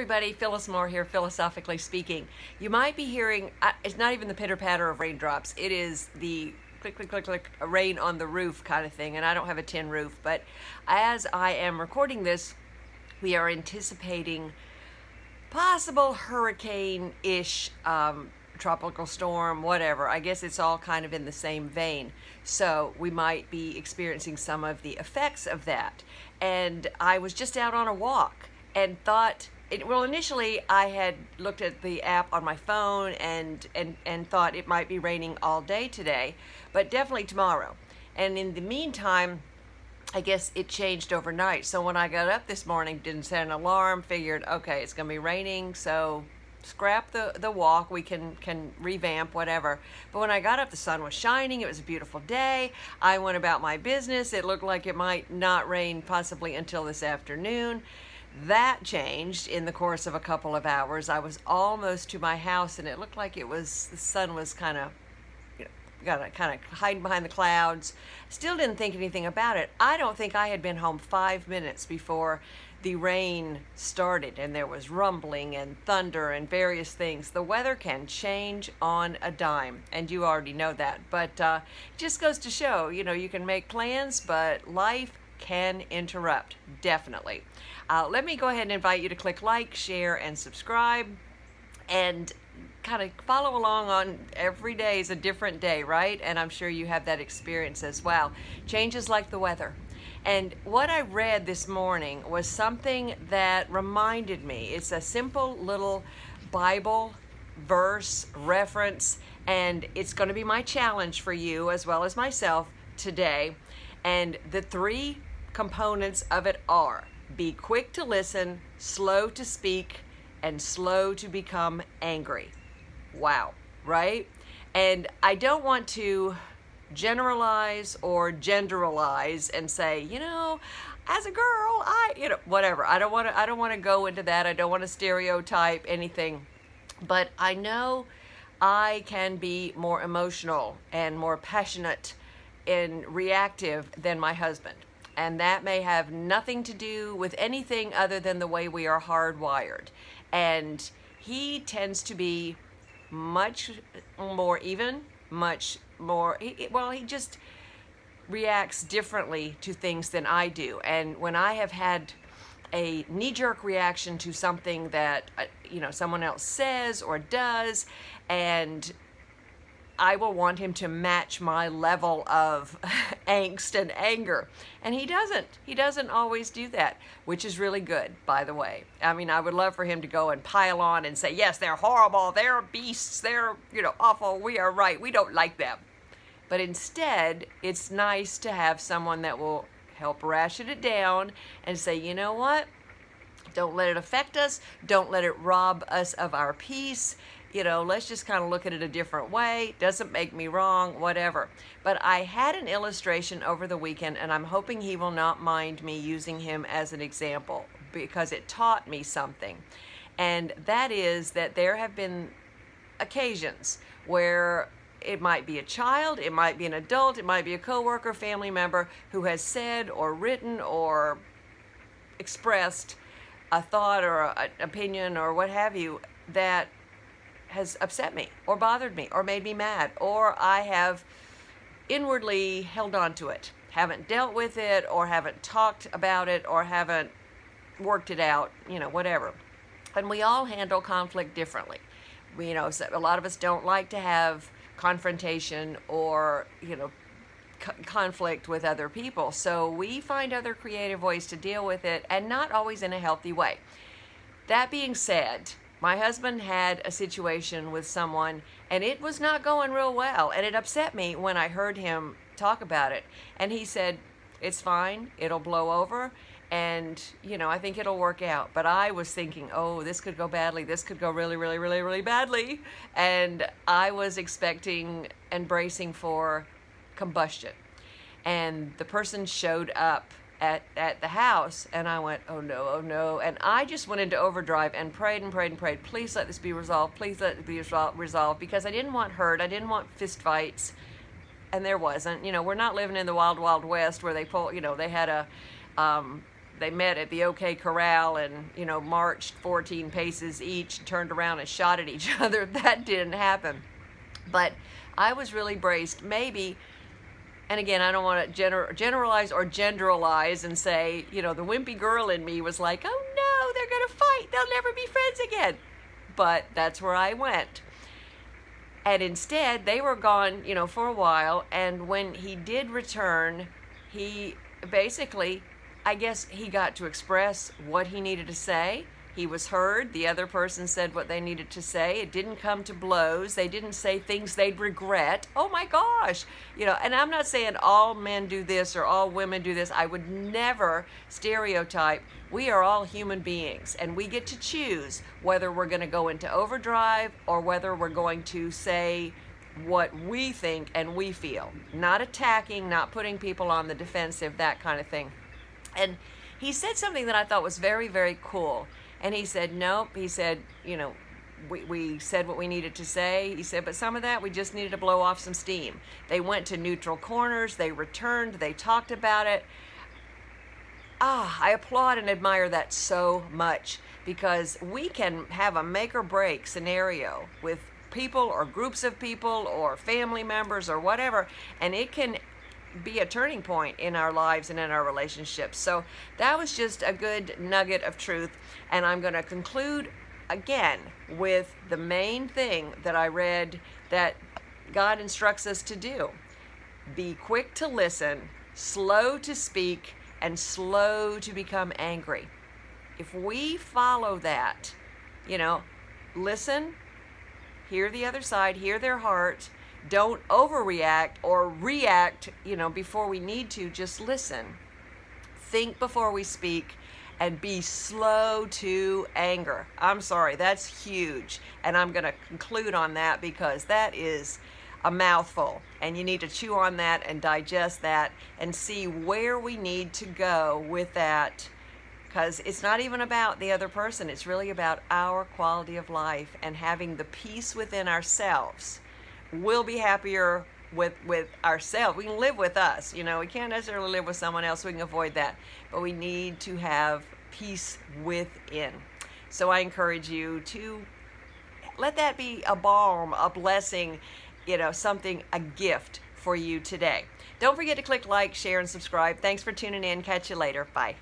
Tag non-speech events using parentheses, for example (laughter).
everybody, Phyllis Moore here, Phyllisophically Speaking. You might be hearing, uh, it's not even the pitter patter of raindrops, it is the click, click, click, click, rain on the roof kind of thing, and I don't have a tin roof, but as I am recording this, we are anticipating possible hurricane-ish um, tropical storm, whatever. I guess it's all kind of in the same vein. So we might be experiencing some of the effects of that. And I was just out on a walk and thought, it, well, initially I had looked at the app on my phone and, and, and thought it might be raining all day today, but definitely tomorrow. And in the meantime, I guess it changed overnight. So when I got up this morning, didn't set an alarm, figured, okay, it's going to be raining, so scrap the, the walk. We can, can revamp, whatever. But when I got up, the sun was shining. It was a beautiful day. I went about my business. It looked like it might not rain possibly until this afternoon. That changed in the course of a couple of hours. I was almost to my house and it looked like it was, the sun was kind of got to kind of hiding behind the clouds. Still didn't think anything about it. I don't think I had been home five minutes before the rain started and there was rumbling and thunder and various things. The weather can change on a dime, and you already know that. But uh, it just goes to show, you know, you can make plans, but life can interrupt, definitely. Uh, let me go ahead and invite you to click like, share, and subscribe. And kind of follow along on every day is a different day, right? And I'm sure you have that experience as well. Changes like the weather. And what I read this morning was something that reminded me. It's a simple little Bible verse reference, and it's going to be my challenge for you as well as myself today. And the three components of it are be quick to listen, slow to speak, and slow to become angry. Wow, right? And I don't want to generalize or generalize and say, you know, as a girl, I, you know, whatever. I don't want to I don't want to go into that. I don't want to stereotype anything. But I know I can be more emotional and more passionate and reactive than my husband. And that may have nothing to do with anything other than the way we are hardwired. And he tends to be much more even, much more, he, well, he just reacts differently to things than I do. And when I have had a knee-jerk reaction to something that, uh, you know, someone else says or does, and I will want him to match my level of (laughs) angst and anger. And he doesn't. He doesn't always do that, which is really good, by the way. I mean, I would love for him to go and pile on and say, yes, they're horrible, they're beasts, they're, you know, awful, we are right, we don't like them. But instead, it's nice to have someone that will help ration it down and say, you know what? Don't let it affect us. Don't let it rob us of our peace you know, let's just kind of look at it a different way. Doesn't make me wrong, whatever. But I had an illustration over the weekend, and I'm hoping he will not mind me using him as an example because it taught me something. And that is that there have been occasions where it might be a child, it might be an adult, it might be a coworker, family member who has said or written or expressed a thought or an opinion or what have you that has upset me or bothered me or made me mad or I have inwardly held on to it, haven't dealt with it or haven't talked about it or haven't worked it out, you know, whatever. And we all handle conflict differently. We, you know, a lot of us don't like to have confrontation or, you know, conflict with other people. So we find other creative ways to deal with it and not always in a healthy way. That being said, my husband had a situation with someone and it was not going real well. And it upset me when I heard him talk about it. And he said, it's fine, it'll blow over. And, you know, I think it'll work out. But I was thinking, oh, this could go badly. This could go really, really, really, really badly. And I was expecting and bracing for combustion. And the person showed up at, at the house and I went, oh no, oh no. And I just went into overdrive and prayed and prayed and prayed, please let this be resolved, please let it be resolved because I didn't want hurt, I didn't want fist fights. And there wasn't, you know, we're not living in the wild, wild west where they pull, you know, they had a, um, they met at the OK Corral and, you know, marched 14 paces each, turned around and shot at each (laughs) other. That didn't happen. But I was really braced. Maybe, and again, I don't want to gener- generalize or generalize and say, you know, the wimpy girl in me was like, oh no, they're going to fight. They'll never be friends again. But that's where I went. And instead, they were gone, you know, for a while. And when he did return, he basically I guess he got to express what he needed to say. He was heard. The other person said what they needed to say. It didn't come to blows. They didn't say things they'd regret. Oh my gosh. You know, and I'm not saying all men do this or all women do this. I would never stereotype. We are all human beings and we get to choose whether we're going to go into overdrive or whether we're going to say what we think and we feel. Not attacking, not putting people on the defensive, that kind of thing. And he said something that I thought was very, very cool. And he said, nope. He said, you know, we, we said what we needed to say. He said, but some of that we just needed to blow off some steam. They went to neutral corners, they returned, they talked about it. Ah, I applaud and admire that so much because we can have a make or break scenario with people or groups of people or family members or whatever, and it can be a turning point in our lives and in our relationships. So that was just a good nugget of truth. And I'm going to conclude again with the main thing that I read that God instructs us to do be quick to listen, slow to speak, and slow to become angry. If we follow that, you know, listen, hear the other side, hear their heart, don't overreact or react, you know, before we need to. Just listen. Think before we speak and be slow to anger. I'm sorry, that's huge. And I'm going to conclude on that because that is a mouthful. And you need to chew on that and digest that and see where we need to go with that. Because it's not even about the other person, it's really about our quality of life and having the peace within ourselves we'll be happier with with ourselves. We can live with us. You know, we can't necessarily live with someone else. We can avoid that, but we need to have peace within. So I encourage you to let that be a balm, a blessing, you know, something, a gift for you today. Don't forget to click like, share, and subscribe. Thanks for tuning in. Catch you later. Bye.